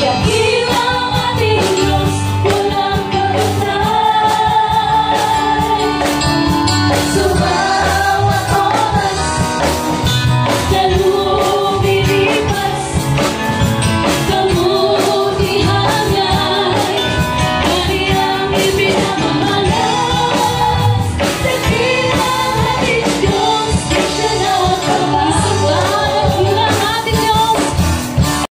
Yeah.